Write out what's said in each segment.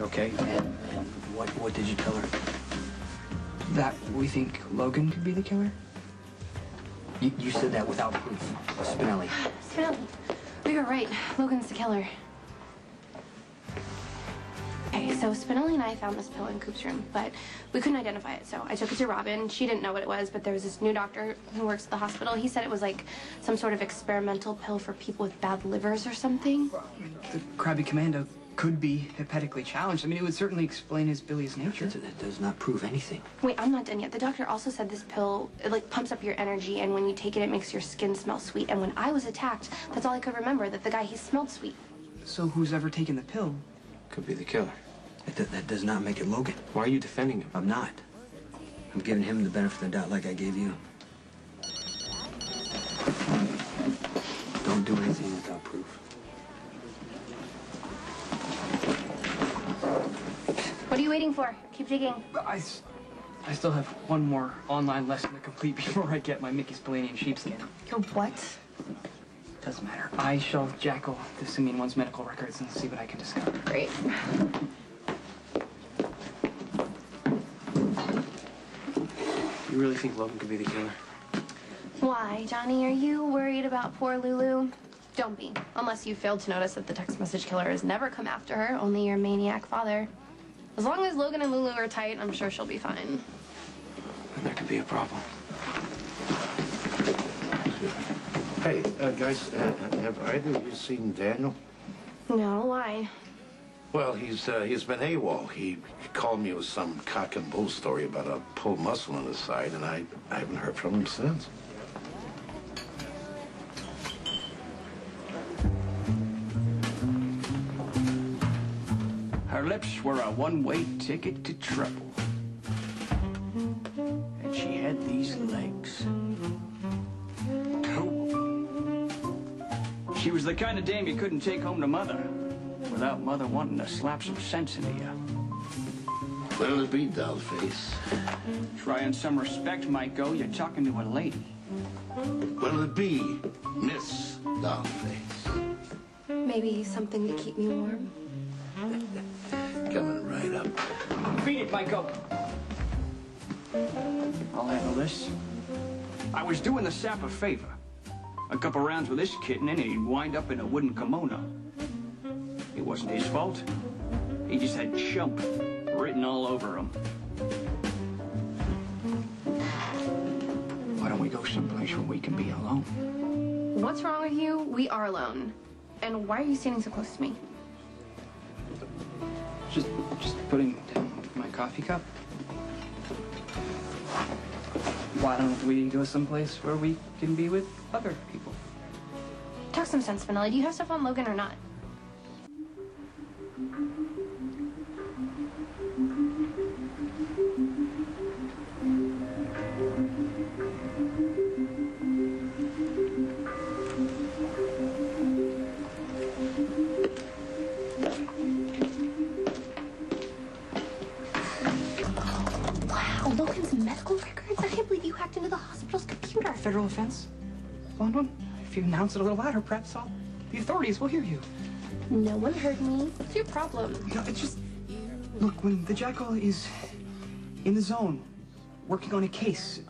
Okay, and, and what, what did you tell her? That we think Logan could be the killer? You, you said that without proof. Spinelli. Spinelli, we were right. Logan's the killer. Okay, so Spinelli and I found this pill in Coop's room, but we couldn't identify it. So I took it to Robin. She didn't know what it was, but there was this new doctor who works at the hospital. He said it was like some sort of experimental pill for people with bad livers or something. The Krabby Commando could be hepatically challenged. I mean, it would certainly explain his Billy's nature. That, that does not prove anything. Wait, I'm not done yet. The doctor also said this pill, it like pumps up your energy, and when you take it, it makes your skin smell sweet. And when I was attacked, that's all I could remember, that the guy, he smelled sweet. So who's ever taken the pill? Could be the killer. That, that does not make it Logan. Why are you defending him? I'm not. I'm giving him the benefit of the doubt like I gave you. Don't do anything without proof. You waiting for? Keep digging. I, I still have one more online lesson to complete before I get my Mickey Spillanian sheepskin. Your what? Doesn't matter. I shall jackal the Simeon one's medical records and see what I can discover. Great. You really think Logan could be the killer? Why, Johnny? Are you worried about poor Lulu? Don't be, unless you failed to notice that the text message killer has never come after her, only your maniac father. As long as Logan and Lulu are tight, I'm sure she'll be fine. And there could be a problem. Hey, uh, guys, uh, have either of you seen Daniel? No, why? Well, he's uh, he's been AWOL. He called me with some cock and bull story about a pulled muscle in his side, and I, I haven't heard from him since. Her lips were a one-way ticket to trouble. And she had these legs. Cool. She was the kind of dame you couldn't take home to mother without mother wanting to slap some sense into you. What'll it be, Dollface? Trying some respect might go. You're talking to a lady. What'll it be, Miss Dollface? Maybe something to keep me warm. Coming right up. Michael. I'll handle this. I was doing the sap a favor. A couple rounds with this kitten and he'd wind up in a wooden kimono. It wasn't his fault. He just had chump written all over him. Why don't we go someplace where we can be alone? What's wrong with you? We are alone. And why are you standing so close to me? Just, just putting down my coffee cup. Why don't we go someplace where we can be with other people? Talk some sense, Vanilla. Do you have stuff on Logan or not? Federal offense? London? If you announce it a little louder, perhaps all the authorities will hear you. No one heard me. What's your problem? No, it's just... Look, when the Jackal is in the zone, working on a case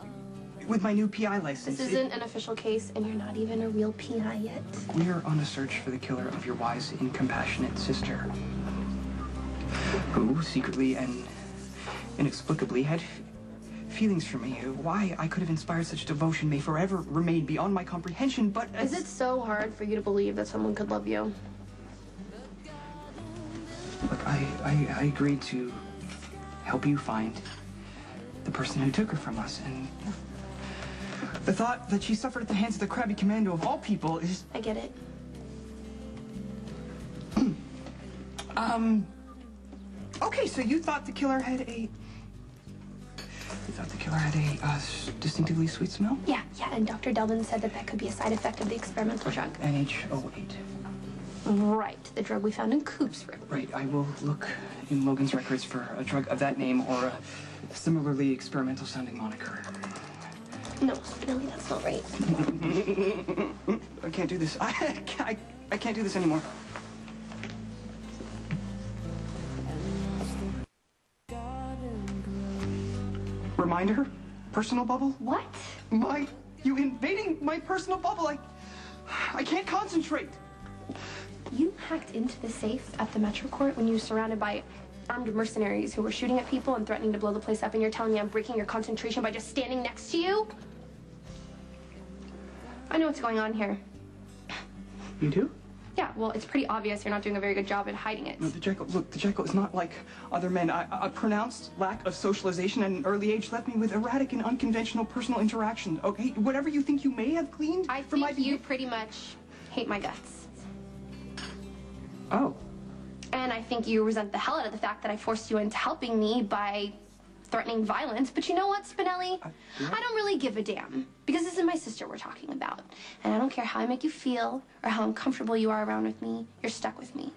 with my new PI license... This isn't an official case, and you're not even a real PI yet. We are on a search for the killer of your wise and compassionate sister, who secretly and inexplicably had f- feelings for me. Why I could have inspired such devotion may forever remain beyond my comprehension, but Is it so hard for you to believe that someone could love you? Look, I, I, I agreed to help you find the person who took her from us, and the thought that she suffered at the hands of the Krabby Commando of all people is, I get it. um, okay. So you thought the killer had a, you thought the killer had a uh, distinctively sweet smell? Yeah, yeah, and Dr. Devlin said that that could be a side effect of the experimental drug. NH08. Right, the drug we found in Coop's room. Right. I will look in Logan's records for a drug of that name or a similarly experimental sounding moniker. No, Billy, that's not right. I can't do this. I, I, I can't do this anymore. Reminder, personal bubble. What? My, you invading my personal bubble. I, I can't concentrate. You hacked into the safe at the Metro Court when you were surrounded by armed mercenaries who were shooting at people and threatening to blow the place up, and you're telling me I'm breaking your concentration by just standing next to you? I know what's going on here. You do? Yeah, well, it's pretty obvious you're not doing a very good job at hiding it. No, the look, the Jackal is not like other men. I, a pronounced lack of socialization at an early age left me with erratic and unconventional personal interaction. Okay, whatever you think you may have gleaned I from my think you pretty much hate my guts. Oh, And I think you resent the hell out of the fact that I forced you into helping me by threatening violence, but you know what, Spinelli? I, I don't really give a damn, because this is my sister we're talking about. And I don't care how I make you feel or how uncomfortable you are around with me, you're stuck with me.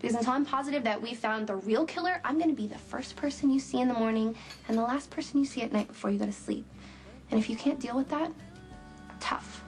Because until I'm positive that we found the real killer, I'm gonna be the first person you see in the morning and the last person you see at night before you go to sleep. And if you can't deal with that, tough.